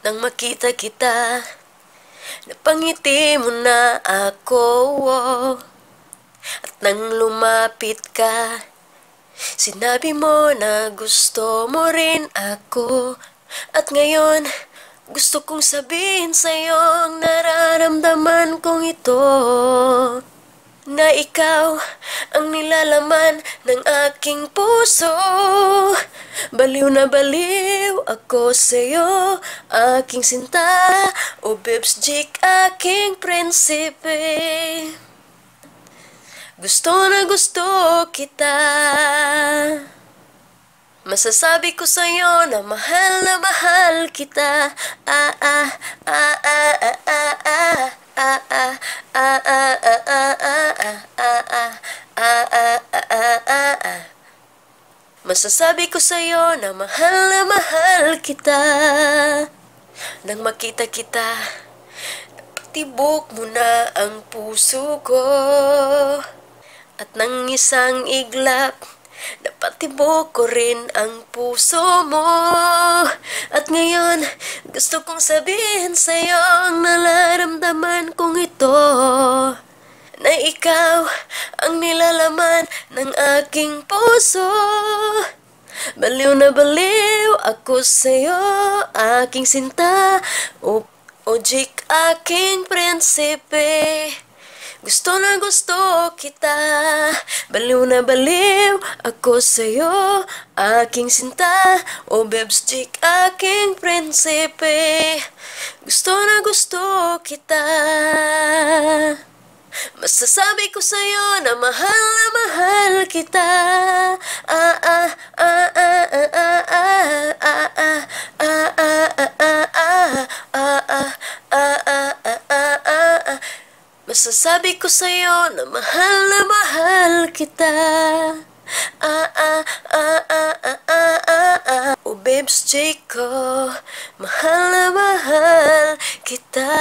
Nang makita kita. Napangiti mo na ako oh. At nang lumapit ka Sinabi mo na gusto mo rin ako. At ngayon gusto kong sabihin sa'yo Ang nararamdaman kong ito. Na ikaw ang nilalaman ng aking puso. Baliw na baliw ako sa'yo, aking sinta. O Bebs Jig, aking prinsipe. Gusto na gusto kita. Masasabi ko sa'yo na mahal na mahal kita. Ah ah Masasabi ko sa'yo na mahal na mahal kita. Nang makita kita Napatibok mo na ang puso ko. At nang isang iglap Napatibok ko rin ang puso mo. At ngayon gusto kong sabihin sa'yo Ang nalaramdaman kong ito. Na ikaw ang nilalaman ng aking puso. Baliw na baliw ako sa'yo, aking sinta. O, o jik, aking prinsipe. Gusto na gusto kita. Baliw na baliw ako sa'yo, aking sinta. O bebs jik, aking prinsipe. Gusto na gusto kita Masasabi ko sa'yo na mahal na mahal kita Ah ah ah ah ah ah ah ah ah ah ah ah ah ah Masasabi ko sa'yo na mahal na mahal kita Ah ah ah ah ah ah ah ah Oh babes Chico Mahal na mahal kita